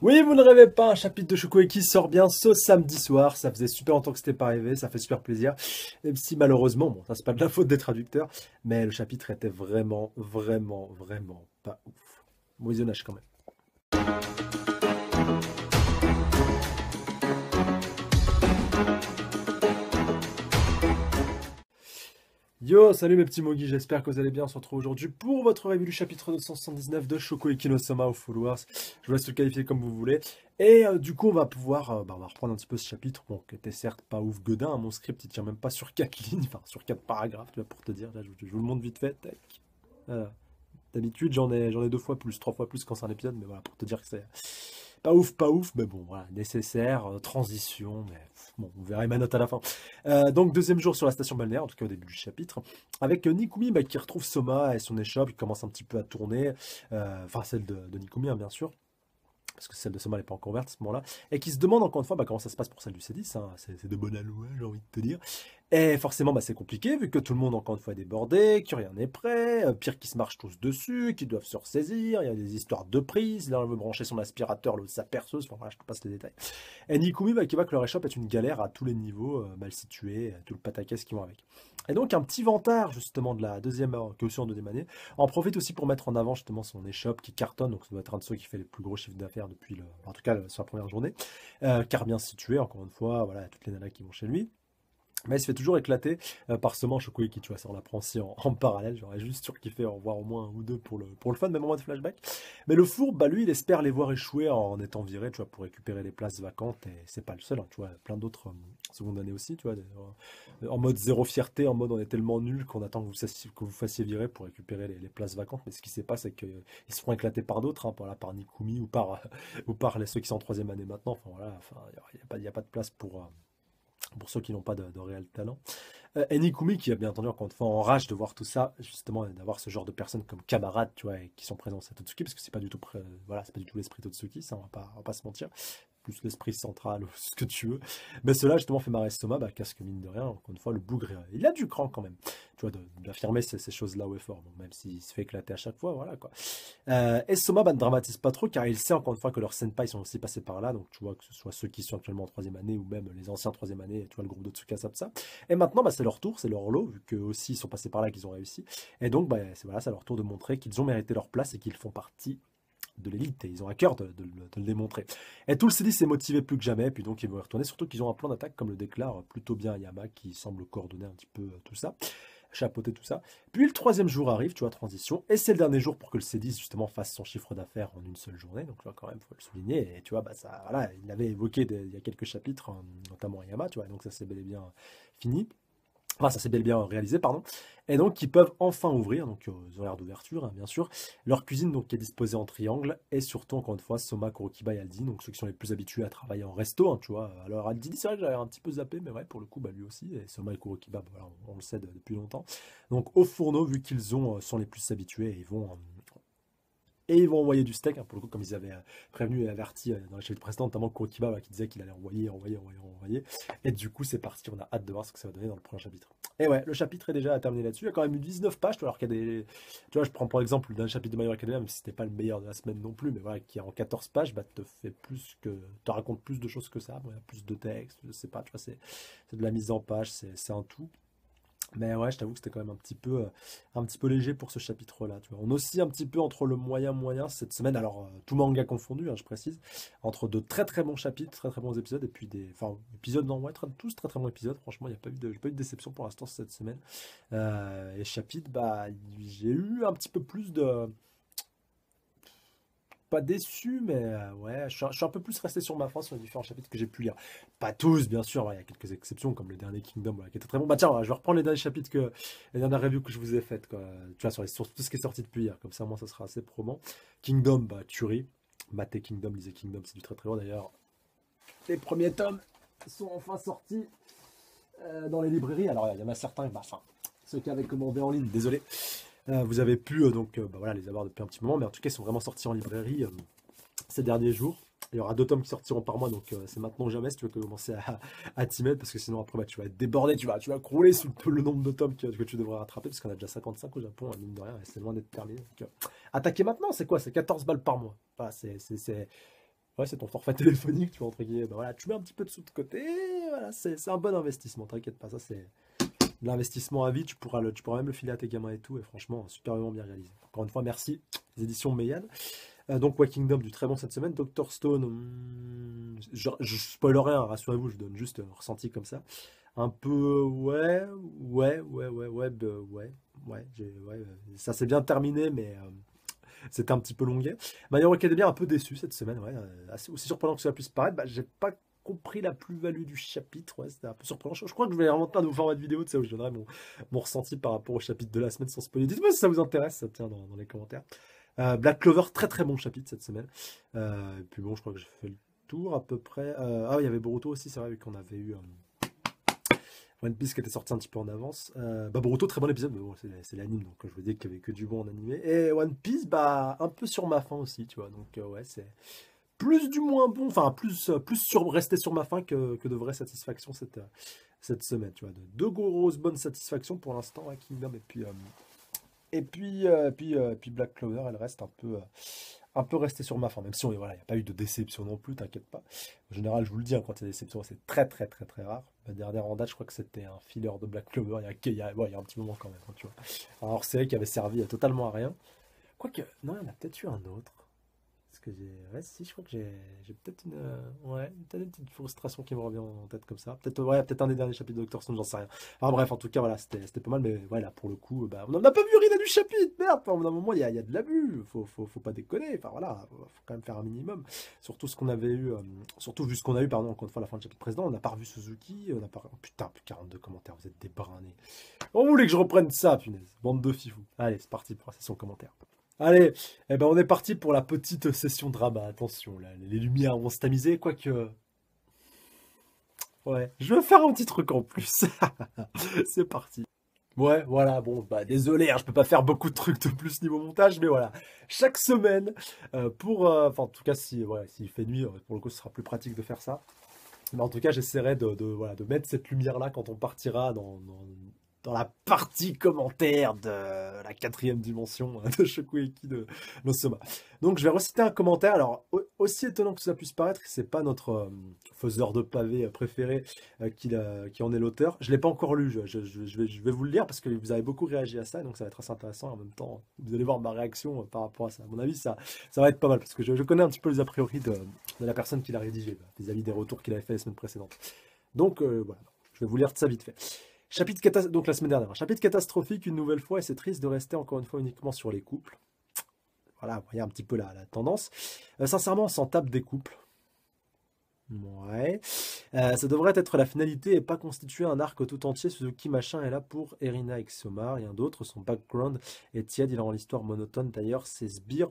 Oui, vous ne rêvez pas, un chapitre de Shokugeki sort bien ce samedi soir. Ça faisait super longtemps que c'était pas arrivé, ça fait super plaisir. Même si malheureusement, bon, ça c'est pas de la faute des traducteurs, mais le chapitre était vraiment, vraiment, vraiment pas ouf. Bon visionnage quand même. Yo, salut mes petits mogis, j'espère que vous allez bien. On se retrouve aujourd'hui pour votre revue du chapitre 279 de Shoko Ikinosama au Full Wars. Je vous laisse le qualifier comme vous voulez. Et euh, du coup, on va pouvoir euh, bah, on va reprendre un petit peu ce chapitre, bon, qui était certes pas ouf godin. Mon script, il tient même pas sur 4 lignes, enfin sur 4 paragraphes, tu vois, pour te dire. Là, je, je vous le montre vite fait. D'habitude, j'en ai, ai deux fois plus, trois fois plus quand c'est un épisode, mais voilà, pour te dire que c'est pas ouf, pas ouf, mais bon, voilà, nécessaire, euh, transition, mais bon, vous verrez ma note à la fin. Euh, donc, deuxième jour sur la station balnéaire, en tout cas au début du chapitre, avec euh, Nikumi bah, qui retrouve Soma et son échoppe, il commence un petit peu à tourner, enfin celle de, de Nikumi, hein, bien sûr parce que celle de Soma n'est pas encore ouverte à ce moment-là, et qui se demande encore une fois bah, comment ça se passe pour celle du C10, hein, c'est de bonne aloi, j'ai envie de te dire. Et forcément, bah, c'est compliqué, vu que tout le monde, encore une fois, est débordé, que rien n'est prêt, euh, pire qu'ils se marchent tous dessus, qu'ils doivent se ressaisir, il y a des histoires de prise, là on veut brancher son aspirateur, l'autre sa perceuse, enfin voilà, je te passe les détails. Et Nikumi, bah, qui voit que leur échoppe est une galère à tous les niveaux, euh, mal situé, tout le pataquès qui vont avec. Et donc un petit vantard justement de la deuxième, que aussi en deuxième année, en profite aussi pour mettre en avant justement son échoppe qui cartonne, donc ça doit être un de ceux qui fait les plus gros chiffres d'affaires depuis le, en tout cas sur la première journée, euh, car bien situé, encore une fois, voilà, toutes les nanas qui vont chez lui. Mais il se fait toujours éclater euh, par ce manche qui, tu vois, ça on l'apprend aussi en, parallèle. J'aurais juste surkiffé en voir au moins un ou deux pour le, pour le fun, même en mode flashback. Mais le four, bah lui, il espère les voir échouer en étant viré, tu vois, pour récupérer les places vacantes. Et c'est pas le seul, hein, tu vois, plein d'autres euh, seconde année aussi, tu vois, euh, en mode zéro fierté, en mode on est tellement nul qu'on attend que vous, que vous fassiez virer pour récupérer les, places vacantes. Mais ce qui s'est passé, c'est qu'ils se feront éclater par d'autres, hein, par, là, par Nikumi ou par, ou par les, ceux qui sont en troisième année maintenant. Enfin voilà, il n'y a, y a pas de place pour. Euh, pour ceux qui n'ont pas de, réel talent. Euh, et Nikumi, qui a bien entendu encore une fois en rage de voir tout ça, justement, d'avoir ce genre de personnes comme camarades, tu vois, qui sont présents à Totsuki, parce que c'est pas du tout, pré- voilà, c'est pas du tout l'esprit Totsuki, ça, on va pas, on va pas se mentir, l'esprit central ou ce que tu veux. Mais cela, justement, fait marrer Soma, bah, parce que mine de rien, encore une fois, le bougre, il a du cran quand même, tu vois, d'affirmer ces, choses-là au effort, donc même s'il se fait éclater à chaque fois, voilà, quoi. Euh, et Soma bah, ne dramatise pas trop car il sait encore une fois que leurs senpai sont aussi passés par là. Donc tu vois que ce soit ceux qui sont actuellement en troisième année ou même les anciens troisième année, tu vois le groupe de Tsukasa ça. Et maintenant bah, c'est leur tour, c'est leur lot vu qu'eux aussi ils sont passés par là qu'ils ont réussi. Et donc bah, voilà, c'est leur tour de montrer qu'ils ont mérité leur place et qu'ils font partie de l'élite et ils ont à cœur de, le démontrer. Et tout le C10 est motivé plus que jamais, puis donc ils vont y retourner, surtout qu'ils ont un plan d'attaque comme le déclare plutôt bien Yama qui semble coordonner un petit peu euh, tout ça, chapeauter tout ça. Puis le troisième jour arrive, tu vois, transition, et c'est le dernier jour pour que le C10 justement fasse son chiffre d'affaires en une seule journée, donc quand même, faut le souligner, et tu vois, bah ça, voilà, il l'avait évoqué des- il y a quelques chapitres, hein, notamment Yama, tu vois, donc ça c'est bel et bien fini. Enfin, ça s'est bel et bien réalisé, pardon. Et donc, ils peuvent enfin ouvrir, donc euh, aux horaires d'ouverture, hein, bien sûr, leur cuisine donc, qui est disposée en triangle, et surtout, encore une fois, Soma, Kurokiba et Aldi, donc ceux qui sont les plus habitués à travailler en resto, hein, tu vois. Alors, Aldi, c'est vrai que j'avais un petit peu zappé, mais ouais, pour le coup, bah, lui aussi, et Soma et Kurokiba, bah, on, le sait de- depuis longtemps. Donc, au fourneau, vu qu'ils ont, euh, sont les plus habitués, ils vont... et ils vont envoyer du steak, hein, pour le coup, comme ils avaient euh, prévenu et averti euh, dans la chapitre précédente, notamment Kurokiba, bah, qui disait qu'il allait envoyer, envoyer, envoyer, envoyer. Et du coup, c'est parti, on a hâte de voir ce que ça va donner dans le prochain chapitre. Et ouais, le chapitre est déjà terminé là-dessus. Il y a quand même eu 19 pages, alors qu'il y a des. Tu vois, je prends pour exemple d'un chapitre de My Hero Academia, même si c'était pas le meilleur de la semaine non plus, mais voilà, qui en 14 pages, bah, te fait plus que. te raconte plus de choses que ça. Il y a plus de texte, je sais pas, tu vois, c'est de la mise en page, c'est un tout. Mais ouais, je t'avoue que c'était quand même un petit peu, euh, un petit peu léger pour ce chapitre-là. Tu vois. On oscille un petit peu entre le moyen-moyen cette semaine, alors euh, tout manga confondu, hein, je précise, entre de très très bons chapitres, très très bons épisodes, et puis des. Enfin, épisodes, non, ouais, tous très très bons épisodes. Franchement, il n'y a pas eu de, pas eu de déception pour l'instant cette semaine. Euh, et chapitres, bah, j'ai eu un petit peu plus de. Pas déçu, mais euh, ouais, je suis, un peu plus resté sur ma fin sur les différents chapitres que j'ai pu lire. Pas tous, bien sûr, ouais, il y a quelques exceptions, comme le dernier Kingdom, qui était très bon. Bah tiens, je vais reprendre les derniers chapitres que, les dernières reviews que je vous ai faites, quoi. Tu vois, sur, les, sur tout ce qui est sorti depuis hier, comme ça, moi, ça sera assez probant. Kingdom, bah, tuerie. Maté Kingdom, lisez Kingdom, c'est du très très bon d'ailleurs. Les premiers tomes sont enfin sortis euh, dans les librairies. Alors, il y en a certains, bah, enfin, ceux qui avaient commandé en ligne, désolé. Euh, vous avez pu euh, donc euh, bah, voilà, les avoir depuis un petit moment, mais en tout cas, ils sont vraiment sortis en librairie ces derniers jours. Il y aura deux tomes qui sortiront par mois, donc c'est maintenant ou jamais si tu veux commencer à, à t'y mettre, parce que sinon après bah, tu vas être débordé, tu vas, tu vas crouler sous le, nombre de tomes que, tu devrais rattraper, parce qu'on a déjà 55 au Japon, hein, mine de rien, et c'est loin d'être terminé. Attaquer maintenant, c'est quoi? C'est 14 balles par mois. C'est, ton forfait téléphonique, tu entre guillemets. Bah, voilà, tu mets un petit peu de sous de côté, voilà, c'est un bon investissement, t'inquiète pas, ça c'est l'investissement à vie, tu pourras, tu pourras même le filer à tes gamins et tout, et franchement, superbement bien réalisé. Encore une fois, merci, les éditions Meyane. Euh, donc, Walking Dog, du très bon cette semaine. Doctor Stone, hmm, je, je rien, rassurez-vous, je donne juste un ressenti comme ça. Un peu, ouais, ouais, ouais, ouais, ouais, ouais, ouais, ouais, ça s'est bien terminé, mais euh, c'était un petit peu longuet. My Hero Academia un peu déçu cette semaine, ouais, euh, assez, aussi surprenant que cela puisse paraître. Bah, j'ai pas compris la plus-value du chapitre, ouais, c'était un peu surprenant. Je, crois que je vais remonter un nouveau format de vidéo, tu sais, où je donnerai mon, mon, ressenti par rapport au chapitre de la semaine sans spoiler. Dites-moi si ça vous intéresse, ça tient dans, les commentaires. Euh, Black Clover, très très bon chapitre cette semaine. Euh, et puis bon, je crois que j'ai fait le tour à peu près. ah, il y avait Boruto aussi, c'est vrai qu'on avait eu. One Piece qui était sorti un petit peu en avance. Euh, bah, Boruto, très bon épisode, mais bon, c'est l'anime, donc je vous dis qu'il y avait que du bon en animé. Et One Piece, bah, un peu sur ma fin aussi, tu vois. Donc, euh, ouais, c'est plus du moins bon, enfin, plus, plus sur, rester sur ma fin que, que de vraies satisfactions cette, cette semaine, tu vois. De, deux grosses bonnes satisfactions pour l'instant à Kingdom, et puis, euh, et puis, puis, Black Clover, elle reste un peu un peu resté sur ma fin, même si il n'y a pas eu de déception non plus, t'inquiète pas. En général, je vous le dis, hein, quand il y a des déceptions, c'est très très très très rare. La dernière en date, je crois que c'était un filler de Black Clover, il y y a, un petit moment quand même, hein, tu vois. Alors, c'est vrai qu'il avait servi totalement à rien. Quoique, non, il y en a peut-être eu un autre que j'ai. Ouais, si, je crois que j'ai peut-être une. Euh, ouais, une petite frustration qui me revient en tête comme ça. Peut-être ouais, peut un des derniers chapitres de Doctor Stone, j'en sais rien. Enfin bref, en tout cas, voilà, c'était pas mal, mais voilà, pour le coup, bah, on n'a pas vu rien du chapitre, merde! Enfin, un moment, il y a, y a, de l'abus, faut, faut, pas déconner. Enfin voilà, faut quand même faire un minimum. Surtout ce qu'on avait eu, euh, surtout vu ce qu'on a eu, pardon, encore une fois, la fin du chapitre précédent, on n'a pas revu Suzuki, on a pas. Oh, putain, plus 42 commentaires, vous êtes débranés. On voulait que je reprenne ça, punaise. Bande de fifous. Allez, c'est parti pour la session commentaire. Allez, eh ben on est parti pour la petite session drama. Attention, les lumières vont se tamiser, quoique. Ouais, je vais faire un petit truc en plus. C'est parti. Ouais, voilà, bon, bah désolé, hein, je peux pas faire beaucoup de trucs de plus niveau montage, mais voilà. Chaque semaine, euh, pour. Euh, enfin, en tout cas, si ouais, s'il fait nuit, euh, pour le coup, ce sera plus pratique de faire ça. Mais en tout cas, j'essaierai de, mettre cette lumière-là quand on partira dans la partie commentaire de la quatrième dimension de Shokugeki de Nosoma. Donc je vais reciter un commentaire. Alors aussi étonnant que ça puisse paraître, c'est pas notre euh, faiseur de pavés préféré euh, qui, en est l'auteur. Je l'ai pas encore lu. Je, vais, vous le lire parce que vous avez beaucoup réagi à ça, donc ça va être assez intéressant. En même temps, vous allez voir ma réaction euh, par rapport à ça. À mon avis, ça, va être pas mal parce que je, connais un petit peu les a priori de, la personne qui l'a rédigé vis-à-vis des retours qu'il avait fait les semaines précédentes. Donc voilà, je vais vous lire ça vite fait. Chapitre catastrophique une nouvelle fois et c'est triste de rester encore une fois uniquement sur les couples. Voilà, vous voyez un petit peu la, tendance. Euh, sincèrement, on s'en tape des couples. Ouais. Euh, ça devrait être la finalité et pas constituer un arc tout entier. Suzuki machin est là pour Erina et Xomar. Rien d'autre. Son background est tiède. Il rend l'histoire monotone. D'ailleurs, ses sbires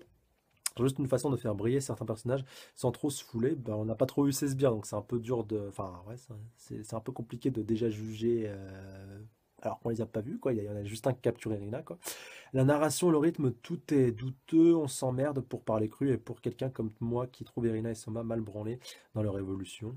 juste une façon de faire briller certains personnages sans trop se fouler. Ben, on n'a pas trop eu ces sbires, donc c'est un peu dur de. Enfin, ouais, c'est un peu compliqué de déjà juger. Euh, alors qu'on les a pas vus, quoi. Il y en a juste un qui capture Irina, quoi. La narration, le rythme, tout est douteux. On s'emmerde pour parler cru et pour quelqu'un comme moi qui trouve Irina et Soma mal branlés dans leur évolution.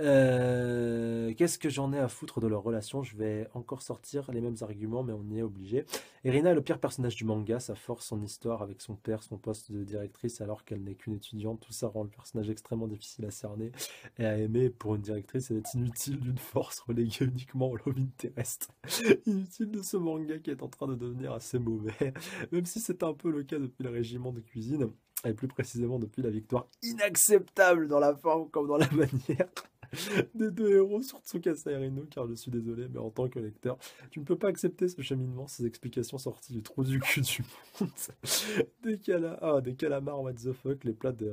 Euh, qu'est-ce que j'en ai à foutre de leur relation? Je vais encore sortir les mêmes arguments, mais on y est obligé. Irina est le pire personnage du manga, sa force, son histoire avec son père, son poste de directrice alors qu'elle n'est qu'une étudiante. Tout ça rend le personnage extrêmement difficile à cerner et à aimer. Pour une directrice, elle est inutile d'une force reléguée uniquement au love terrestre. inutile de ce manga qui est en train de devenir assez mauvais, même si c'est un peu le cas depuis le régiment de cuisine et plus précisément depuis la victoire inacceptable dans la forme comme dans la manière des deux héros sur Tsukasa et Rino, car je suis désolé, mais en tant que lecteur, tu ne peux pas accepter ce cheminement, ces explications sorties du trou du cul du monde. des, cala ah, des calamars, what the fuck, les plats de,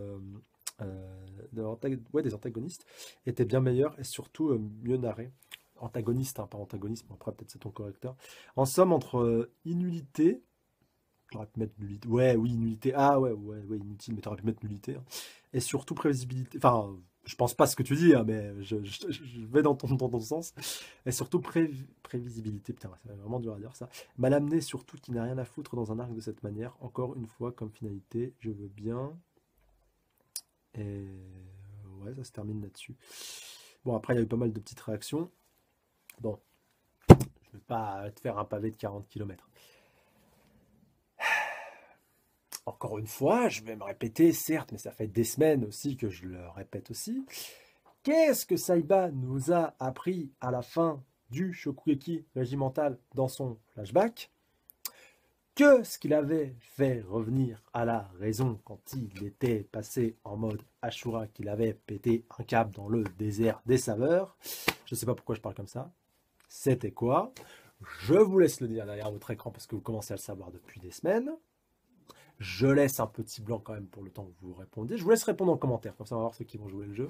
euh, ouais, des antagonistes étaient bien meilleurs et surtout euh, mieux narrés. Antagoniste, hein, pas antagonisme, après peut-être c'est ton correcteur. En somme, entre euh, inulité, J'aurais pu mettre nullité. Ouais, oui, nullité. Ah ouais, ouais, ouais, inutile, mais t'aurais pu mettre nullité. Hein. Et surtout prévisibilité. Enfin, je pense pas ce que tu dis, hein, mais je, vais dans ton, sens. Et surtout prévisibilité, putain, c'est vraiment dur à dire ça. Mal amené surtout qui n'a rien à foutre dans un arc de cette manière. Encore une fois, comme finalité, je veux bien. Et ouais, ça se termine là-dessus. Bon, après, il y a eu pas mal de petites réactions. Bon, je vais pas te faire un pavé de 40 km. Encore une fois, je vais me répéter, certes, mais ça fait des semaines aussi que je le répète aussi. Qu'est-ce que Saiba nous a appris à la fin du Shokugeki régimental dans son flashback? Que ce qu'il avait fait revenir à la raison quand il était passé en mode Ashura, qu'il avait pété un câble dans le désert des saveurs. Je ne sais pas pourquoi je parle comme ça. C'était quoi? Je vous laisse le dire derrière votre écran parce que vous commencez à le savoir depuis des semaines. Je laisse un petit blanc quand même pour le temps que vous répondiez. Je vous laisse répondre en commentaire, comme ça on va voir ceux qui vont jouer le jeu.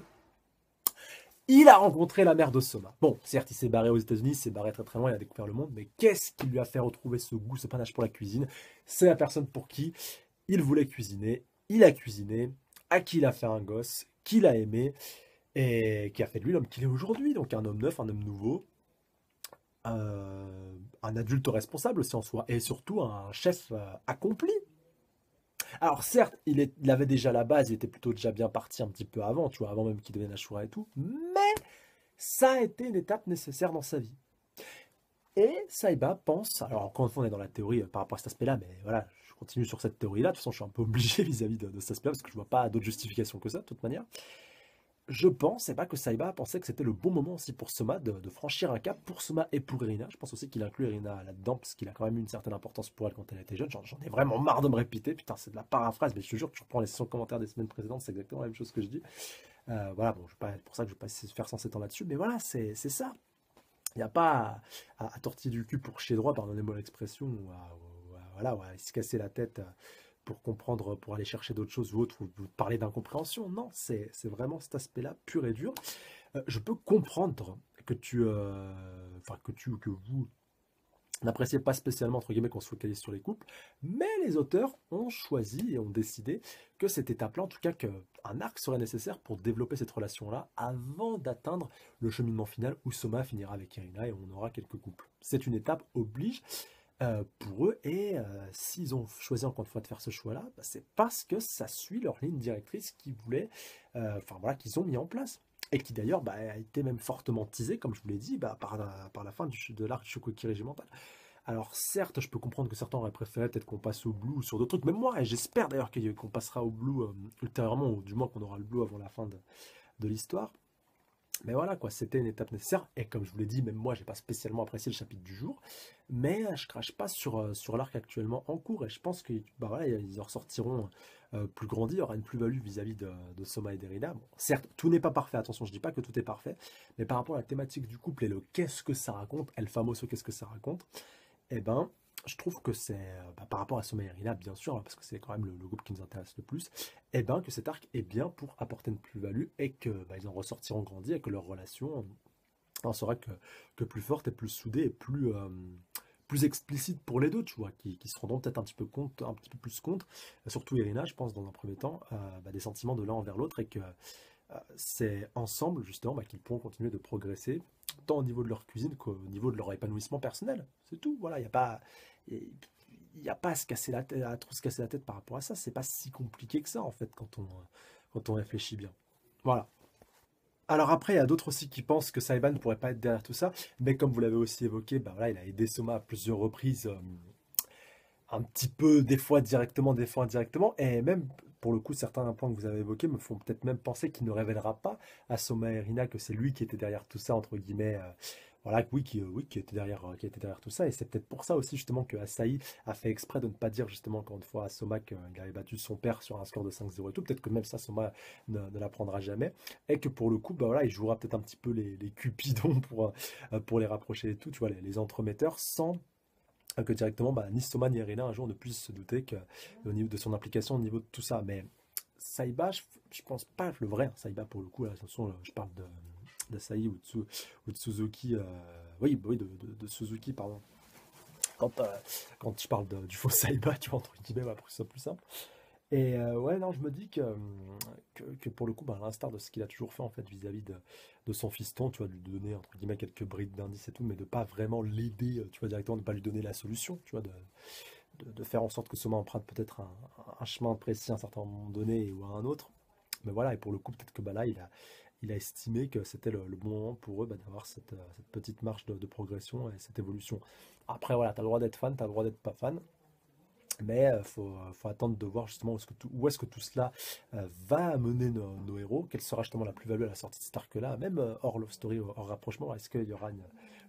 Il a rencontré la mère d'Osoma. Bon, certes, il s'est barré aux États-Unis, il s'est barré très très loin, il a découvert le monde, mais qu'est-ce qui lui a fait retrouver ce goût, ce panache pour la cuisine? C'est la personne pour qui il voulait cuisiner, il a cuisiné, à qui il a fait un gosse, qu'il a aimé, et qui a fait de lui l'homme qu'il est aujourd'hui. Donc un homme neuf, un homme nouveau, euh, un adulte responsable aussi en soi, et surtout un chef euh, accompli. Alors certes, il, avait déjà la base, il était plutôt déjà bien parti un petit peu avant, tu vois, avant même qu'il devienne Ashura et tout, mais ça a été une étape nécessaire dans sa vie. Et Saiba pense, alors encore une fois on est dans la théorie euh, par rapport à cet aspect-là, mais voilà, je continue sur cette théorie-là, de toute façon je suis un peu obligé vis-à-vis de, de, cet aspect-là, parce que je vois pas d'autre justification que ça, de toute manière je pense pas que Saiba pensait que c'était le bon moment aussi pour Soma de, franchir un cap pour Soma et pour Irina. Je pense aussi qu'il inclut Irina là-dedans parce qu'il a quand même eu une certaine importance pour elle quand elle était jeune. J'en ai vraiment marre de me répéter. Putain, c'est de la paraphrase, mais je te jure que tu reprends les sessions commentaires des semaines précédentes, c'est exactement la même chose que je dis. Euh, voilà, bon, je pas, pour ça que je vais pas faire sans temps là-dessus, mais voilà, c'est ça. Il n'y a pas à, tortiller du cul pour chier droit, pardonnez-moi l'expression, ou à, voilà, à se casser la tête. Euh, pour comprendre, pour aller chercher d'autres choses ou autres, ou, parler d'incompréhension. Non, c'est vraiment cet aspect-là, pur et dur. Euh, je peux comprendre que tu, euh, enfin que tu, que vous n'appréciez pas spécialement entre guillemets qu'on se focalise sur les couples, mais les auteurs ont choisi et ont décidé que cette étape-là, en tout cas qu'un arc serait nécessaire pour développer cette relation-là avant d'atteindre le cheminement final où Soma finira avec Irina et on aura quelques couples. C'est une étape oblige euh, pour eux. Et euh, s'ils ont choisi encore une fois de faire ce choix-là, bah, c'est parce que ça suit leur ligne directrice qu'ils voulaient, euh, enfin voilà, qu'ils ont mis en place. Et qui d'ailleurs bah, a été même fortement teasé, comme je vous l'ai dit, bah, par, la, fin du, de l'arc Shokoki régimental. Alors certes, je peux comprendre que certains auraient préféré peut-être qu'on passe au blue ou sur d'autres trucs, même moi, et j'espère d'ailleurs qu'on passera au blue ultérieurement, ou du moins qu'on aura le blue avant la fin de l'histoire. Mais voilà, quoi, c'était une étape nécessaire. Et comme je vous l'ai dit, même moi, j'ai pas spécialement apprécié le chapitre du jour. Mais euh, je crache pas sur, euh, sur l'arc actuellement en cours. Et je pense qu'ils bah en ressortiront euh, plus grandis. Il y aura une plus-value vis-à-vis de, de, Soma et d'Erina. Bon, certes, tout n'est pas parfait. Attention, je dis pas que tout est parfait. Mais par rapport à la thématique du couple et le qu'est-ce que ça raconte, El Famoso, qu'est-ce que ça raconte, eh ben, je trouve que c'est, euh, bah, par rapport à Soma Irina, bien sûr, parce que c'est quand même le, groupe qui nous intéresse le plus, et eh bien que cet arc est bien pour apporter une plus-value et que bah, ils en ressortiront grandis et que leur relation en sera que, que, plus forte et plus soudée et plus, euh, plus explicite pour les deux, tu vois, qui, qui se rendront peut-être un petit peu compte, un petit peu plus compte, surtout Irina, je pense, dans un premier temps, euh, bah, des sentiments de l'un envers l'autre et que c'est ensemble, justement, qu'ils pourront continuer de progresser tant au niveau de leur cuisine qu'au niveau de leur épanouissement personnel. C'est tout. Voilà, il n'y a pas, il n'y a pas à se casser la tête, à trop se casser la tête par rapport à ça. C'est pas si compliqué que ça, en fait, quand on, quand on réfléchit bien. Voilà. Alors après, il y a d'autres aussi qui pensent que Saiban ne pourrait pas être derrière tout ça, mais comme vous l'avez aussi évoqué, bah voilà, il a aidé Soma à plusieurs reprises, euh, un petit peu, des fois directement, des fois indirectement, et même pour le coup, certains points que vous avez évoqués me font peut-être même penser qu'il ne révélera pas à Soma et Rina que c'est lui qui était derrière tout ça, entre guillemets, euh, voilà, oui, qui, oui, qui était derrière, euh, qui était derrière tout ça. Et c'est peut-être pour ça aussi justement que Asahi a fait exprès de ne pas dire justement encore une fois à Soma qu'il avait battu son père sur un score de 5-0 et tout. Peut-être que même ça, Soma ne, l'apprendra jamais. Et que pour le coup, bah voilà, il jouera peut-être un petit peu les, cupidons pour, euh, pour les rapprocher et tout, tu vois, les, entremetteurs, sans que directement bah, ni Soma ni Irina un jour ne puissent se douter que, au niveau de son implication au niveau de tout ça. Mais Saiba, je, je pense pas le vrai hein, Saiba pour le coup. Là, attention, je parle de d'Asahi ou, ou, de Suzuki, euh, oui, oui de, de, Suzuki, pardon. Quand, euh, quand je parle du faux Saiba, tu vois, entre guillemets, pour que ce soit plus simple. Et euh, ouais, non, je me dis que, que, pour le coup, bah, à l'instar de ce qu'il a toujours fait en fait vis-à-vis de, de, son fiston, tu vois, de lui donner entre guillemets quelques brides d'indices et tout, mais de pas vraiment l'aider, tu vois, directement, de pas lui donner la solution, tu vois, de, de, faire en sorte que Soma emprunte peut-être un, un, chemin précis à un certain moment donné ou à un autre. Mais voilà, et pour le coup, peut-être que bah, là, il a, il a estimé que c'était le, bon moment pour eux bah, d'avoir cette, euh, petite marche de, progression et cette évolution. Après, voilà, tu as le droit d'être fan, tu as le droit d'être pas fan. Mais il faut, attendre de voir justement où est-ce que tout, cela va amener nos, héros, quelle sera justement la plus-value à la sortie de cet arc-là, même hors Love Story, hors rapprochement, est-ce qu'il y aura une,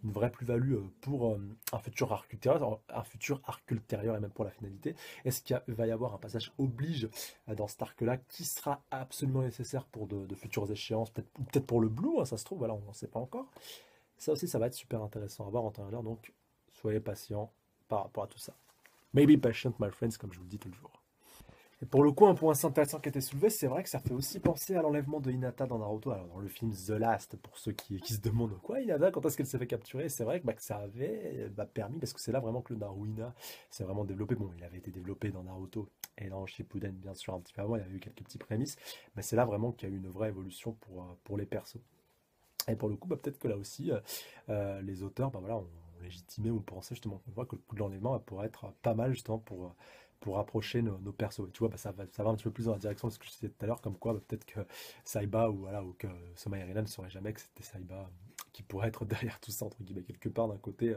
vraie plus-value euh, pour euh, un futur arc ultérieur, un futur arc ultérieur et même pour la finalité? Est-ce qu'il va y avoir un passage oblige euh, dans cet arc-là qui sera absolument nécessaire pour de, futures échéances, peut-être peut pour le Blue, hein, ça se trouve, voilà, on n'en sait pas encore. Ça aussi, ça va être super intéressant à voir en temps et donc soyez patients par rapport à tout ça. Maybe patient, my friends, comme je vous le dis toujours. Et pour le coup, un point intéressant qui a été soulevé, c'est vrai que ça fait aussi penser à l'enlèvement de Hinata dans Naruto. Alors, dans le film The Last, pour ceux qui, se demandent quoi, Hinata, quand est-ce qu'elle s'est fait capturer C'est vrai que, bah, ça avait bah, permis, parce que c'est là vraiment que le Naruina s'est vraiment développé. Bon, il avait été développé dans Naruto et dans Shippuden, bien sûr, un petit peu avant, il y avait eu quelques petits prémices, mais c'est là vraiment qu'il y a eu une vraie évolution pour, euh, les persos. Et pour le coup, bah, peut-être que là aussi, euh, euh, les auteurs, bah, voilà, ont légitimé ou pensé justement qu'on voit que le coup de l'enlèvement pourrait être pas mal justement pour pour rapprocher nos, persos. Et tu vois, bah, ça, va, ça va un petit peu plus dans la direction de ce que je disais tout à l'heure, comme quoi bah, peut-être que Saiba ou, voilà, ou que Soma Irina ne saurait jamais que c'était Saiba qui pourrait être derrière tout ça, entre guillemets, quelque part d'un côté.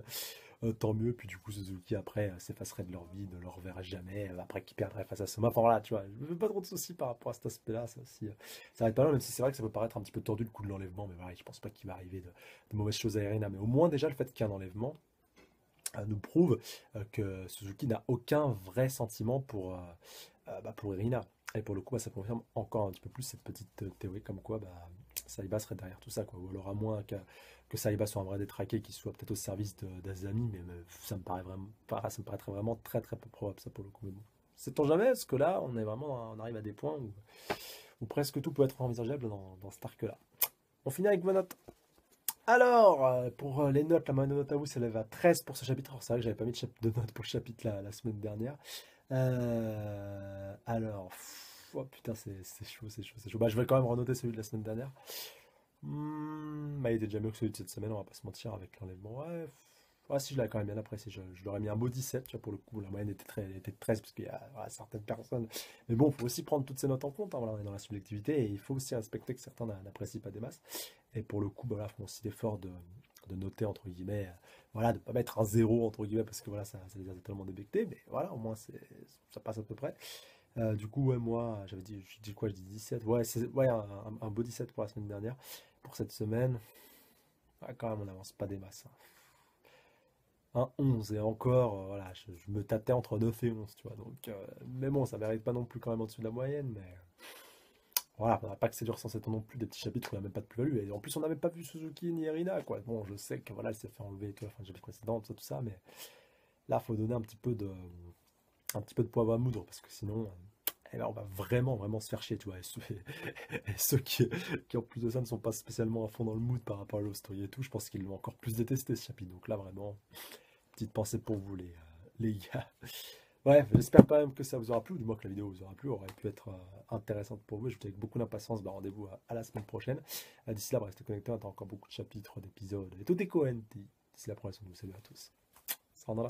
Euh, tant mieux, puis du coup Suzuki après euh, s'effacerait de leur vie, ne le reverrait jamais, euh, après qu'il perdrait face à Soma. Enfin voilà, tu vois, je ne veux pas trop de soucis par rapport à cet aspect-là, ça aussi, ça va être pas mal, même si c'est vrai que ça peut paraître un petit peu tordu le coup de l'enlèvement, mais voilà, je pense pas qu'il va arriver de, de mauvaises choses à Irina, mais au moins déjà le fait qu'il y ait un enlèvement, nous prouve que Suzuki n'a aucun vrai sentiment pour, bah, Irina. Et pour le coup, bah, ça confirme encore un petit peu plus cette petite théorie comme quoi bah, Saiba serait derrière tout ça. Quoi. Ou alors à moins que, que soit un vrai détraqué, qui soit peut-être au service d'Azami, mais, ça me paraît vraiment, ça me paraîtrait vraiment très très peu probable ça pour le coup. Mais bon, sait-on jamais Parce que là, on est vraiment, on arrive à des points où, presque tout peut être envisageable dans, dans cet arc-là. On finit avec vos notes. Alors, euh, pour euh, les notes, la de note à vous s'élève à 13 pour ce chapitre. C'est vrai que j'avais pas mis de, notes pour le chapitre la, semaine dernière. Euh, alors, oh putain, c'est chaud, c'est chaud, c'est chaud. Bah, je vais quand même renoter celui de la semaine dernière. Hmm, bah, il était déjà mieux que celui de cette semaine, on va pas se mentir avec l'enlèvement. Ouais, si, je l'avais quand même bien apprécié. Je, l'aurais mis un beau 17, tu vois, pour le coup. La moyenne était, très, était de 13, parce qu'il y a certaines personnes. Mais bon, il faut aussi prendre toutes ces notes en compte. Hein, voilà, on est dans la subjectivité et il faut aussi respecter que certains n'apprécient pas des masses. Et pour le coup, bah, voilà, font aussi l'effort de, de, noter, entre guillemets, euh, voilà, de pas mettre un zéro, entre guillemets, parce que voilà, ça, ça les a totalement débectés. Mais voilà, au moins, ça passe à peu près. Euh, du coup, ouais, moi, j'avais dit, je dis quoi, je dis 17. Ouais, c'est ouais, un, beau 17 pour la semaine dernière. Pour cette semaine, quand même, on n'avance pas des masses. Hein un 11 et encore, euh, voilà, je, me tâtais entre 9 et 11, tu vois. Donc, euh, mais bon, ça mérite pas non plus quand même en dessous de la moyenne, mais voilà, on n'a pas que c'est dur sans ans non plus, des petits chapitres où il n'y a même pas de plus-value. Et en plus, on n'avait pas vu Suzuki ni Erina, quoi. Bon, je sais que voilà, elle s'est fait enlever tout la fin de chapitre précédent, tout ça, tout ça, mais là, faut donner un petit peu de, un petit peu de poivre à moudre, parce que sinon, eh on va vraiment, vraiment se faire chier, tu vois. Et ceux, qui, qui, en plus de ça, ne sont pas spécialement à fond dans le mood par rapport à l'Australie et tout, je pense qu'ils vont encore plus détester ce chapitre. Donc là, vraiment, petite pensée pour vous, les, euh, les gars. Ouais, j'espère quand même que ça vous aura plu, ou du moins que la vidéo vous aura plu, aurait pu être euh, intéressante pour vous. Je vous dis avec beaucoup d'impatience, bah, rendez-vous à, la semaine prochaine. Euh, d'ici là, restez connectés, on a encore beaucoup de chapitres, d'épisodes, et tout est D'ici la prochaine, salut à tous. Ça là.